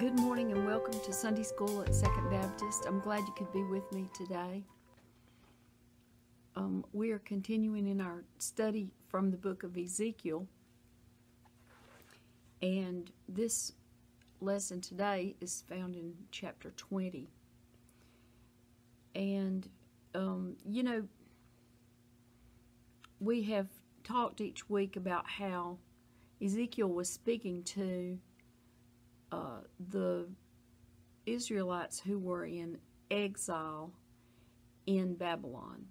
Good morning and welcome to Sunday School at Second Baptist. I'm glad you could be with me today. Um, we are continuing in our study from the book of Ezekiel, and this lesson today is found in chapter 20. And, um, you know, we have talked each week about how Ezekiel was speaking to uh, the Israelites who were in exile in Babylon.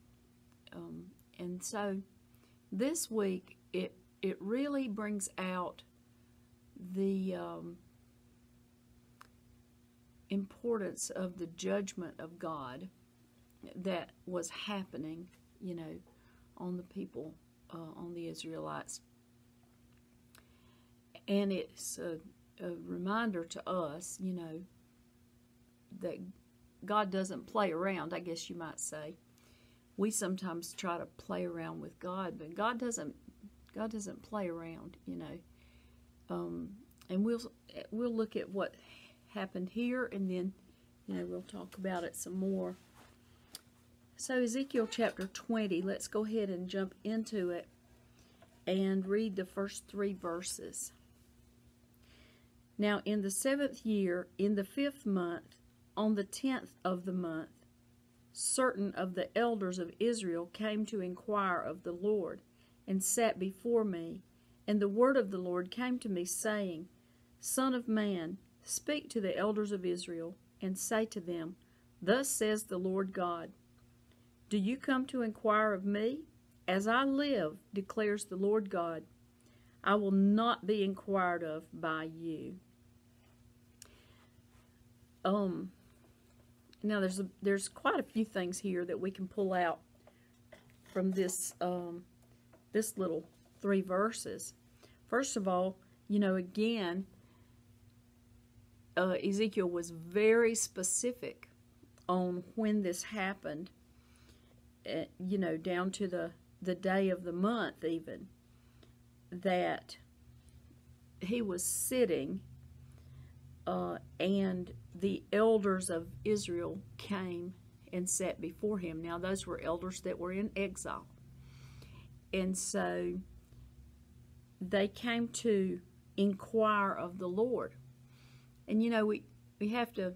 Um, and so this week it it really brings out the um, importance of the judgment of God that was happening, you know, on the people, uh, on the Israelites. And it's a a reminder to us, you know, that God doesn't play around, I guess you might say. We sometimes try to play around with God, but God doesn't God doesn't play around, you know. Um, and we'll we'll look at what happened here and then you know we'll talk about it some more. So Ezekiel chapter 20, let's go ahead and jump into it and read the first 3 verses. Now in the seventh year, in the fifth month, on the tenth of the month, certain of the elders of Israel came to inquire of the Lord, and sat before me. And the word of the Lord came to me, saying, Son of man, speak to the elders of Israel, and say to them, Thus says the Lord God, Do you come to inquire of me? As I live, declares the Lord God, I will not be inquired of by you. Um, now there's a, there's quite a few things here that we can pull out from this um, this little three verses. First of all, you know, again, uh, Ezekiel was very specific on when this happened. Uh, you know, down to the the day of the month, even that he was sitting uh, and the elders of Israel came and sat before him. Now, those were elders that were in exile. And so they came to inquire of the Lord. And you know, we, we have to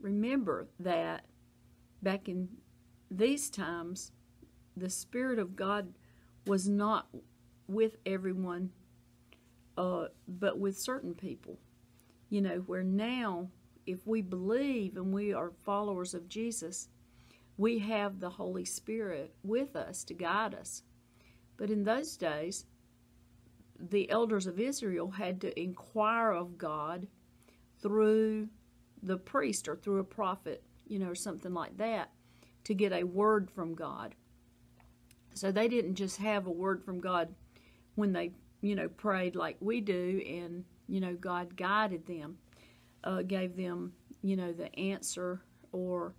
remember that back in these times, the Spirit of God was not with everyone, uh, but with certain people. You know, where now, if we believe and we are followers of Jesus, we have the Holy Spirit with us to guide us. But in those days, the elders of Israel had to inquire of God through the priest or through a prophet, you know, something like that, to get a word from God. So they didn't just have a word from God when they, you know, prayed like we do and you know, God guided them, uh, gave them, you know, the answer or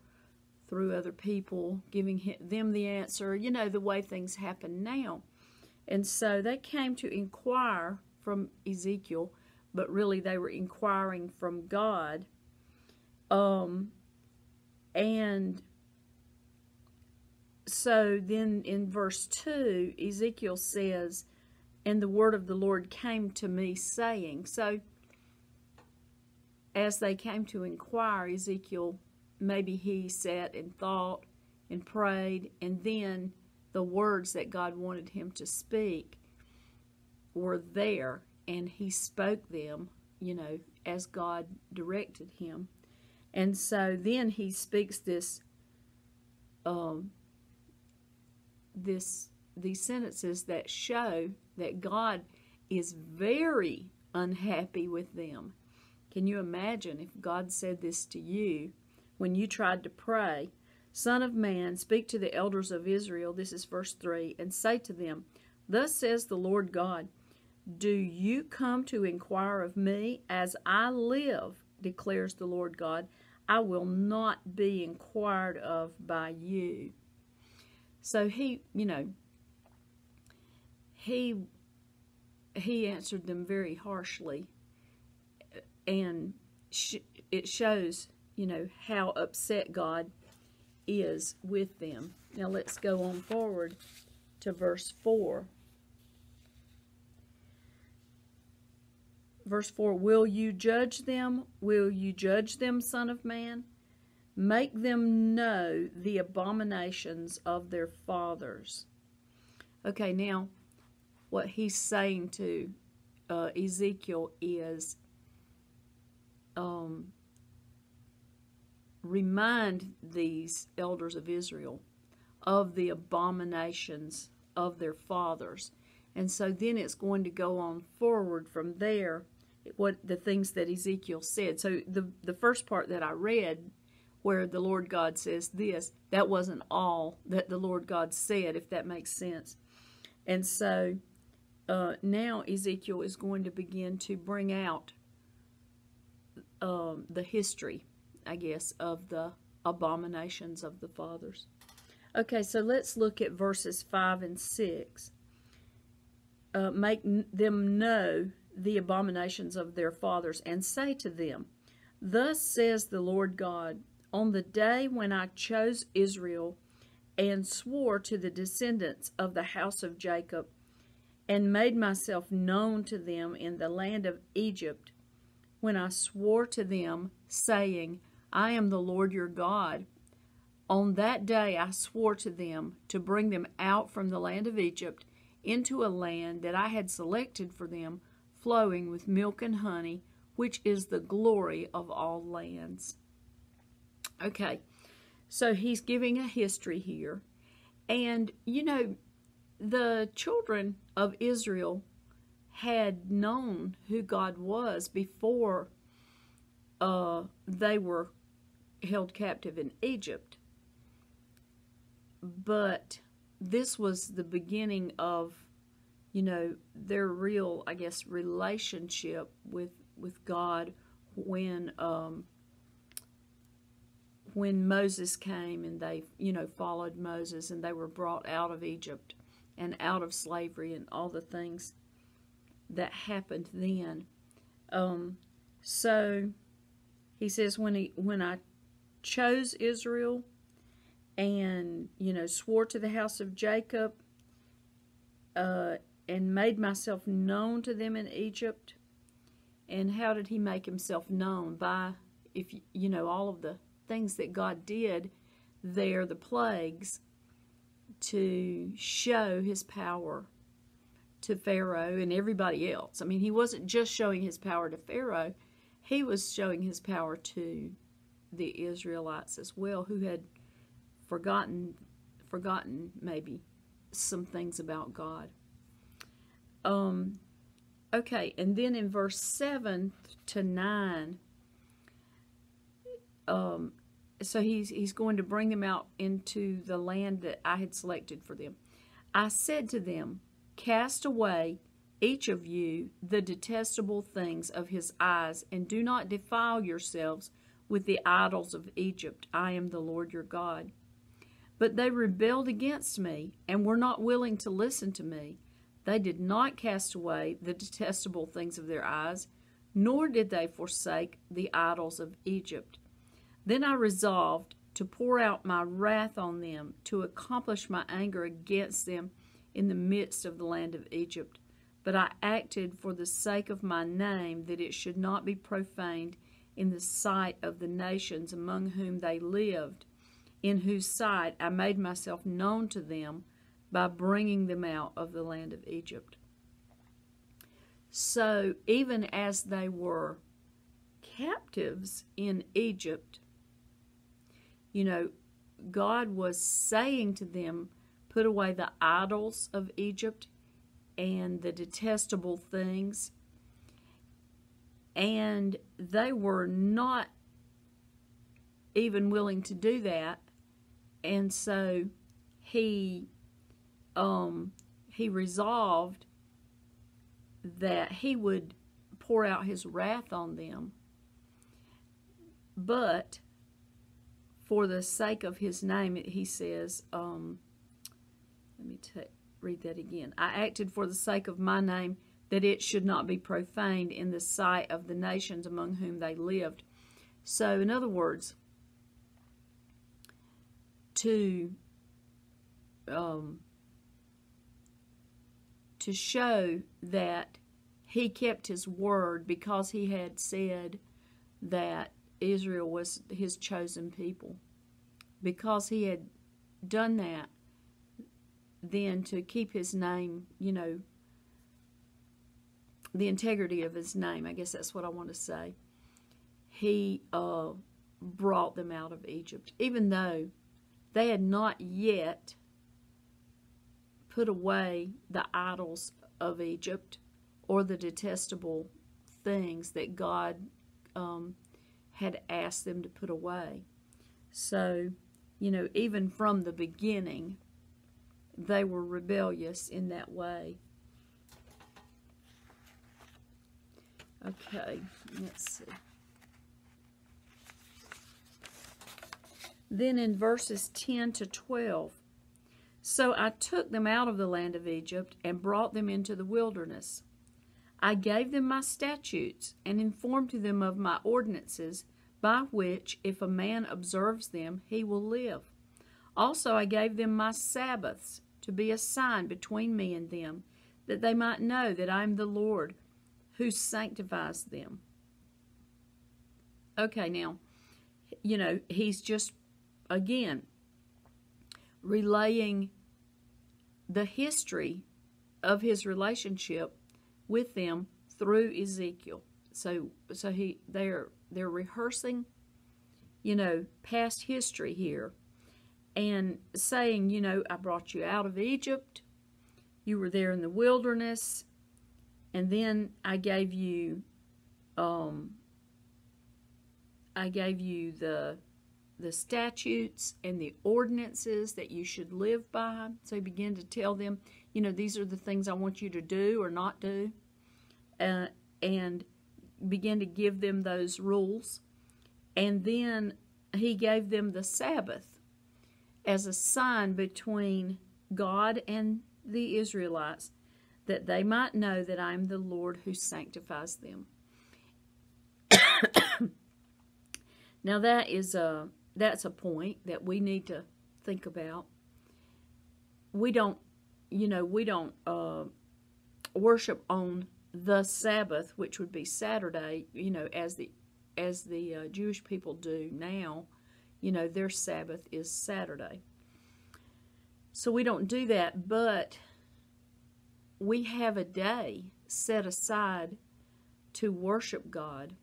through other people, giving them the answer, you know, the way things happen now. And so they came to inquire from Ezekiel, but really they were inquiring from God. Um, and so then in verse 2, Ezekiel says, and the word of the Lord came to me, saying. So, as they came to inquire, Ezekiel, maybe he sat and thought and prayed, and then the words that God wanted him to speak were there, and he spoke them, you know, as God directed him. And so then he speaks this, um, this these sentences that show that God is very unhappy with them. Can you imagine if God said this to you when you tried to pray? Son of man, speak to the elders of Israel, this is verse 3, and say to them, Thus says the Lord God, Do you come to inquire of me? As I live, declares the Lord God, I will not be inquired of by you. So he, you know, he he answered them very harshly and sh it shows, you know, how upset God is with them. Now let's go on forward to verse 4. Verse 4 Will you judge them? Will you judge them, Son of Man? Make them know the abominations of their fathers. Okay, now what he's saying to uh, Ezekiel is um, remind these elders of Israel of the abominations of their fathers. And so then it's going to go on forward from there what the things that Ezekiel said. So the the first part that I read where the Lord God says this, that wasn't all that the Lord God said, if that makes sense. And so uh, now Ezekiel is going to begin to bring out um, the history, I guess, of the abominations of the fathers. Okay, so let's look at verses 5 and 6. Uh, make them know the abominations of their fathers, and say to them, Thus says the Lord God, on the day when I chose Israel and swore to the descendants of the house of Jacob, and made myself known to them in the land of Egypt, when I swore to them, saying, I am the Lord your God. On that day I swore to them to bring them out from the land of Egypt into a land that I had selected for them, flowing with milk and honey, which is the glory of all lands. Okay, so he's giving a history here. And, you know, the children of Israel had known who God was before uh, they were held captive in Egypt. But this was the beginning of, you know, their real, I guess, relationship with with God when um, when Moses came and they, you know, followed Moses and they were brought out of Egypt and out of slavery and all the things that happened then. Um, so he says when he when I chose Israel and you know swore to the house of Jacob uh, and made myself known to them in Egypt. And how did he make himself known? By if you know all of the things that God did there, the plagues, to show his power to Pharaoh and everybody else. I mean, he wasn't just showing his power to Pharaoh, he was showing his power to the Israelites as well who had forgotten forgotten maybe some things about God. Um okay, and then in verse 7 to 9 um so he's he's going to bring them out into the land that I had selected for them. I said to them, Cast away, each of you, the detestable things of his eyes, and do not defile yourselves with the idols of Egypt. I am the Lord your God. But they rebelled against me, and were not willing to listen to me. They did not cast away the detestable things of their eyes, nor did they forsake the idols of Egypt. Then I resolved to pour out my wrath on them, to accomplish my anger against them in the midst of the land of Egypt. But I acted for the sake of my name, that it should not be profaned in the sight of the nations among whom they lived, in whose sight I made myself known to them by bringing them out of the land of Egypt. So, even as they were captives in Egypt, you know, God was saying to them, put away the idols of Egypt and the detestable things. And they were not even willing to do that. And so he um, he resolved that he would pour out his wrath on them. But for the sake of his name, he says, um, let me read that again. I acted for the sake of my name that it should not be profaned in the sight of the nations among whom they lived, So, in other words, to um, to show that he kept his word because he had said that Israel was his chosen people. Because he had done that, then to keep his name, you know, the integrity of his name, I guess that's what I want to say, he uh, brought them out of Egypt, even though they had not yet put away the idols of Egypt or the detestable things that God um, had asked them to put away. So, you know, even from the beginning, they were rebellious in that way. Okay, let's see. Then in verses 10 to 12, so I took them out of the land of Egypt and brought them into the wilderness. I gave them my statutes and informed them of my ordinances, by which, if a man observes them, he will live. Also, I gave them my Sabbaths to be a sign between me and them, that they might know that I am the Lord who sanctifies them. Okay, now, you know, he's just again, relaying the history of his relationship with them through Ezekiel. So so he they're they're rehearsing, you know, past history here and saying, you know, I brought you out of Egypt. You were there in the wilderness, and then I gave you um I gave you the the statutes and the ordinances that you should live by. So he began to tell them, you know, these are the things I want you to do or not do, uh, and began to give them those rules. And then he gave them the Sabbath as a sign between God and the Israelites that they might know that I am the Lord who sanctifies them. now that is a that's a point that we need to think about. We don't, you know, we don't uh, worship on the Sabbath, which would be Saturday, you know, as the as the uh, Jewish people do now. You know, their Sabbath is Saturday. So we don't do that, but we have a day set aside to worship God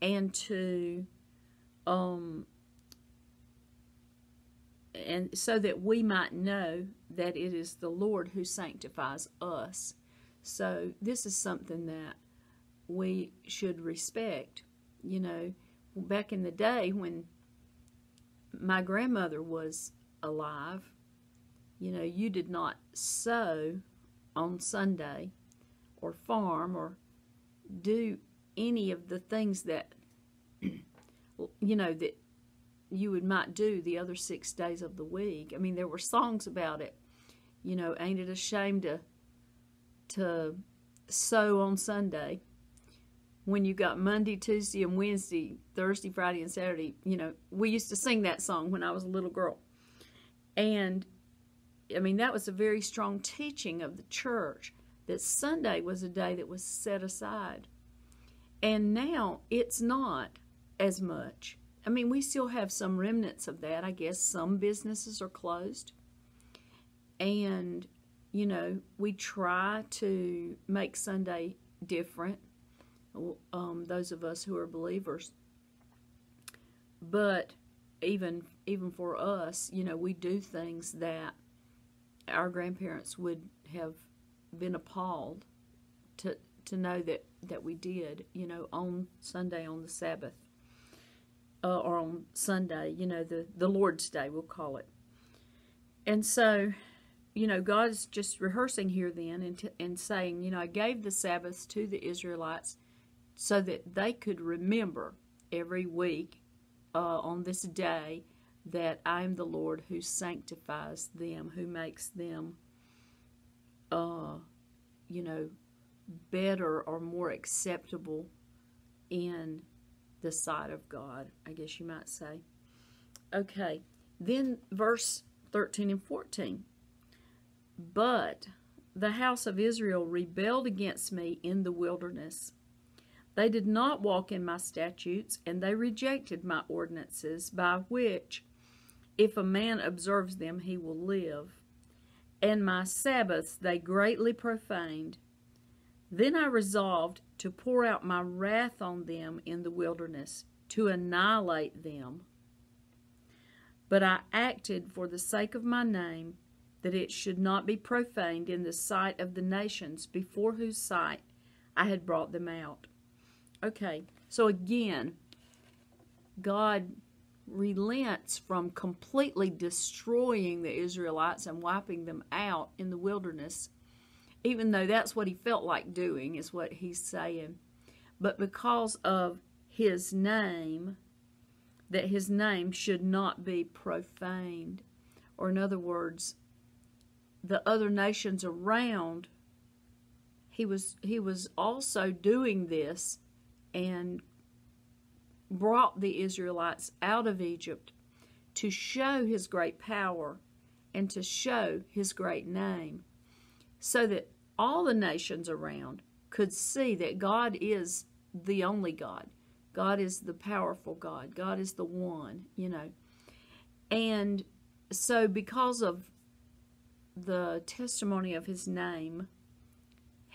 and to um, and so that we might know that it is the Lord who sanctifies us. So this is something that we should respect. You know, back in the day when my grandmother was alive, you know, you did not sow on Sunday or farm or do any of the things that you know that you would might do the other six days of the week. I mean, there were songs about it. You know, ain't it a shame to to sow on Sunday when you got Monday, Tuesday, and Wednesday, Thursday, Friday, and Saturday? You know, we used to sing that song when I was a little girl, and I mean that was a very strong teaching of the church that Sunday was a day that was set aside, and now it's not as much I mean, we still have some remnants of that. I guess some businesses are closed. And, you know, we try to make Sunday different, um, those of us who are believers. But even even for us, you know, we do things that our grandparents would have been appalled to to know that that we did, you know, on Sunday on the Sabbath uh, or on Sunday, you know, the, the Lord's Day, we'll call it. And so, you know, God's just rehearsing here then and, and saying, you know, I gave the Sabbaths to the Israelites so that they could remember every week uh, on this day that I am the Lord who sanctifies them, who makes them, uh, you know, better or more acceptable in the sight of God, I guess you might say. Okay, then verse 13 and 14. But the house of Israel rebelled against me in the wilderness. They did not walk in my statutes, and they rejected my ordinances, by which, if a man observes them, he will live. And my Sabbaths they greatly profaned. Then I resolved to pour out my wrath on them in the wilderness, to annihilate them. But I acted for the sake of my name, that it should not be profaned in the sight of the nations before whose sight I had brought them out. Okay, so again, God relents from completely destroying the Israelites and wiping them out in the wilderness, even though that's what he felt like doing, is what he's saying. But because of his name, that his name should not be profaned. Or, in other words, the other nations around, he was, he was also doing this and brought the Israelites out of Egypt to show his great power and to show his great name, so that all the nations around could see that God is the only God. God is the powerful God. God is the one, you know. And so, because of the testimony of his name,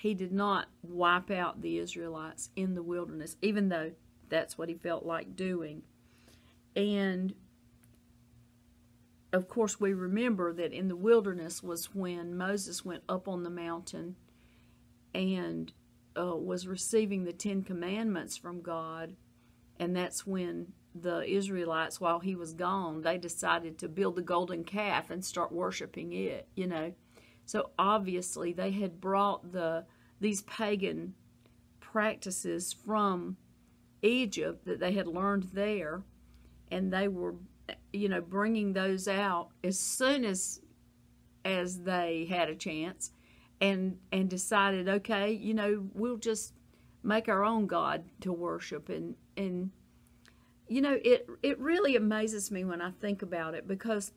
he did not wipe out the Israelites in the wilderness, even though that's what he felt like doing. And of course, we remember that in the wilderness was when Moses went up on the mountain and uh, was receiving the Ten Commandments from God. And that's when the Israelites, while he was gone, they decided to build the golden calf and start worshiping it, you know. So obviously they had brought the these pagan practices from Egypt that they had learned there, and they were, you know, bringing those out as soon as as they had a chance, and and decided, okay, you know, we'll just make our own God to worship, and and you know, it it really amazes me when I think about it because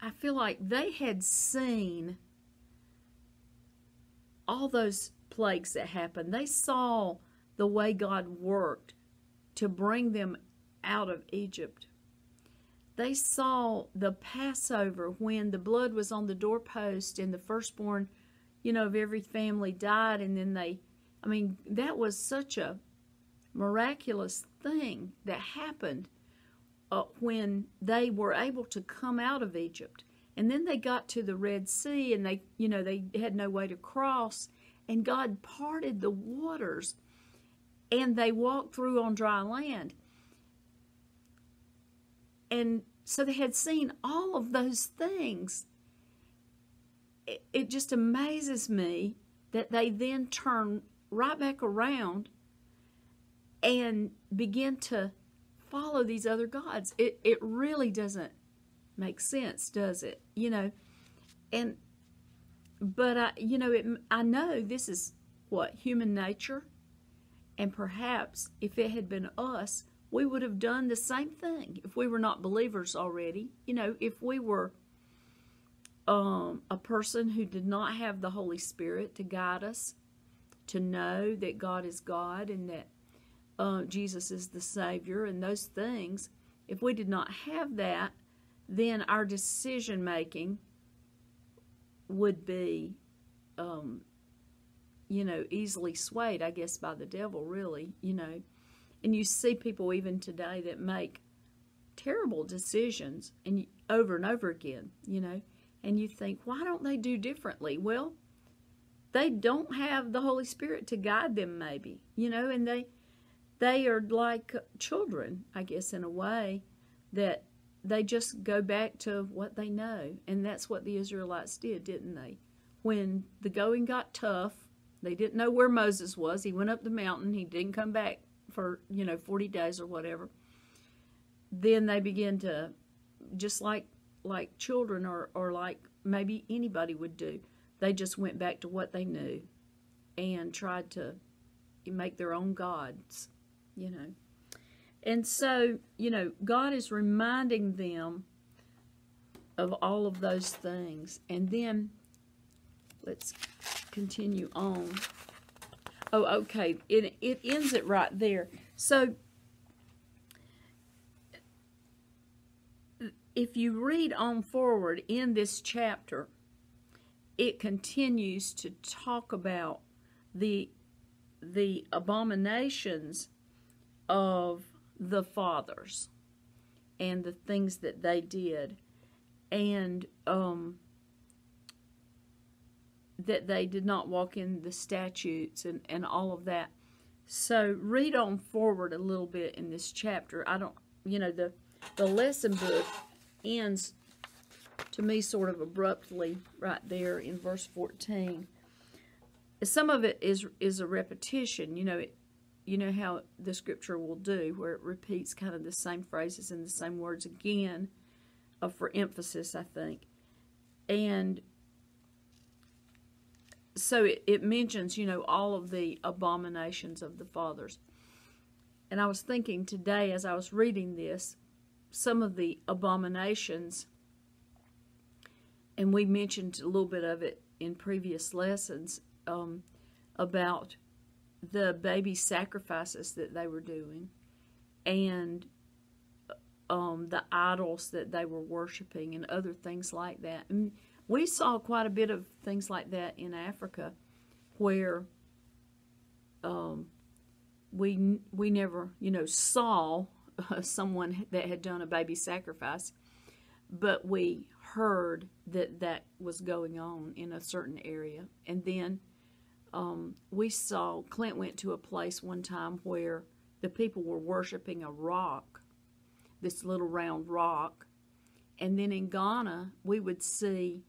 I feel like they had seen all those plagues that happened. They saw the way God worked to bring them out of Egypt. They saw the Passover when the blood was on the doorpost and the firstborn, you know, of every family died. And then they, I mean, that was such a miraculous thing that happened uh, when they were able to come out of Egypt. And then they got to the Red Sea and they, you know, they had no way to cross. And God parted the waters and they walked through on dry land. And so they had seen all of those things. It, just amazes me that they then turn right back around and begin to follow these other gods. It it really doesn't make sense, does it? You know, and but I you know it I know this is what human nature and perhaps if it had been us, we would have done the same thing if we were not believers already. You know, if we were um, a person who did not have the Holy Spirit to guide us, to know that God is God and that uh, Jesus is the Savior and those things, if we did not have that, then our decision making would be, um, you know, easily swayed, I guess, by the devil, really, you know. And you see people even today that make terrible decisions and over and over again, you know, and you think, why don't they do differently? Well, they don't have the Holy Spirit to guide them, maybe, you know, and they they are like children, I guess, in a way, that they just go back to what they know. And that's what the Israelites did, didn't they? When the going got tough, they didn't know where Moses was. He went up the mountain. He didn't come back for, you know, 40 days or whatever. Then they began to, just like like children or, or like maybe anybody would do, they just went back to what they knew and tried to make their own gods, you know. And so, you know, God is reminding them of all of those things. And then let's continue on. Oh, okay. It it ends it right there. So if you read on forward in this chapter, it continues to talk about the the abominations of the fathers and the things that they did and um, that they did not walk in the statutes and, and all of that. So read on forward a little bit in this chapter. I don't you know the the lesson book ends to me sort of abruptly right there in verse 14 some of it is is a repetition you know it, you know how the scripture will do, where it repeats kind of the same phrases and the same words again uh, for emphasis, I think. And so it, it mentions, you know, all of the abominations of the fathers. And I was thinking today as I was reading this, some of the abominations, and we mentioned a little bit of it in previous lessons um, about the baby sacrifices that they were doing and um, the idols that they were worshiping and other things like that. And we saw quite a bit of things like that in Africa where um, we we never you know saw uh, someone that had done a baby sacrifice, but we heard that that was going on in a certain area, and then um, we saw Clint went to a place one time where the people were worshiping a rock, this little round rock, and then in Ghana we would see,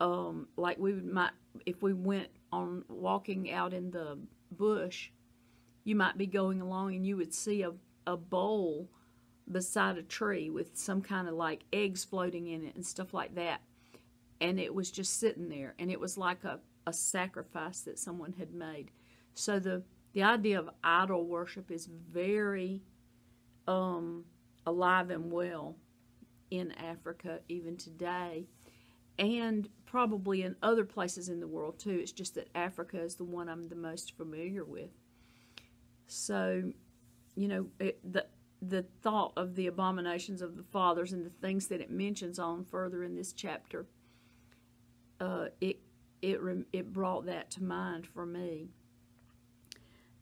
um, like we would might if we went on walking out in the bush, you might be going along and you would see a a bowl beside a tree with some kind of like eggs floating in it and stuff like that. And it was just sitting there. And it was like a a sacrifice that someone had made. So the the idea of idol worship is very um, alive and well in Africa even today, and probably in other places in the world too. It's just that Africa is the one I'm the most familiar with. So, you know, it, the the thought of the abominations of the fathers and the things that it mentions on further in this chapter, uh, it it it brought that to mind for me.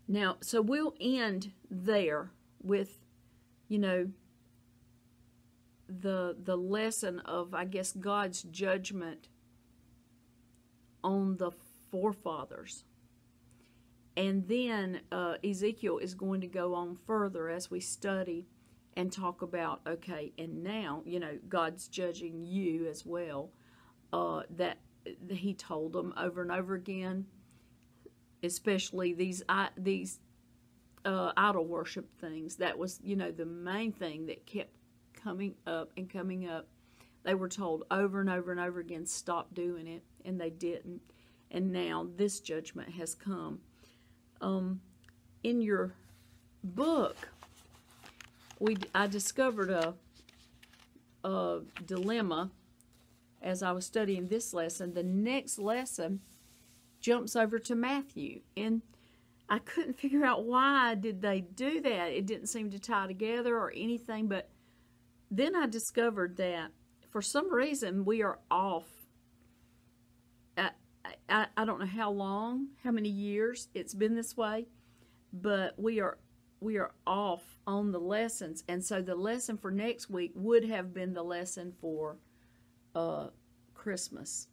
Now, so we'll end there with, you know, the the lesson of I guess God's judgment on the forefathers. And then uh, Ezekiel is going to go on further as we study and talk about okay, and now you know God's judging you as well. Uh, that he told them over and over again, especially these these uh, idol worship things. That was, you know, the main thing that kept coming up and coming up. They were told over and over and over again, stop doing it, and they didn't. And now this judgment has come. Um, in your book, we I discovered a, a dilemma as I was studying this lesson, the next lesson jumps over to Matthew. And I couldn't figure out why did they do that. It didn't seem to tie together or anything, but then I discovered that for some reason we are off. I, I, I don't know how long, how many years it's been this way, but we are we are off on the lessons. And so the lesson for next week would have been the lesson for uh, Christmas.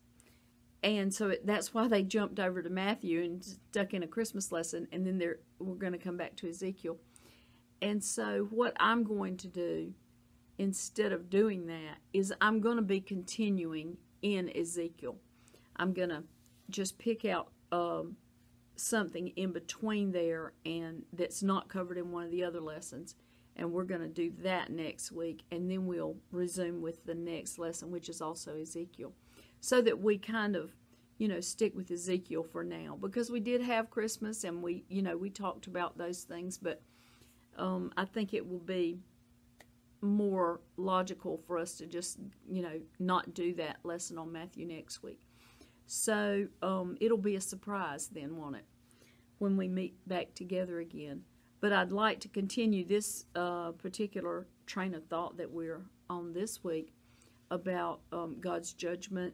And so it, that's why they jumped over to Matthew and stuck in a Christmas lesson, and then they're, we're going to come back to Ezekiel. And so, what I'm going to do instead of doing that is I'm going to be continuing in Ezekiel. I'm going to just pick out um, something in between there and that's not covered in one of the other lessons and we're going to do that next week and then we'll resume with the next lesson which is also Ezekiel so that we kind of you know, stick with Ezekiel for now because we did have Christmas and we, you know, we talked about those things, but um, I think it will be more logical for us to just, you know, not do that lesson on Matthew next week. So um, it'll be a surprise then, won't it, when we meet back together again. But I'd like to continue this uh, particular train of thought that we're on this week about um, God's judgment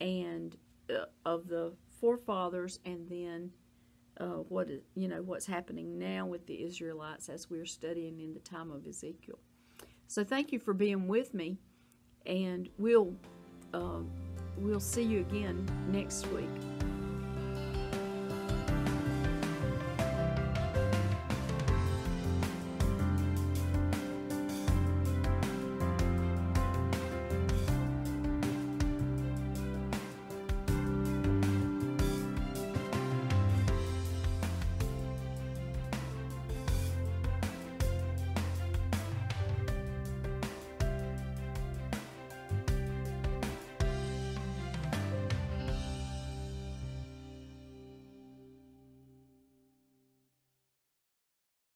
and uh, of the forefathers, and then uh, what is, you know what's happening now with the Israelites as we're studying in the time of Ezekiel. So thank you for being with me, and we'll uh, we'll see you again next week.